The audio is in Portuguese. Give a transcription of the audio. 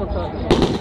confortável.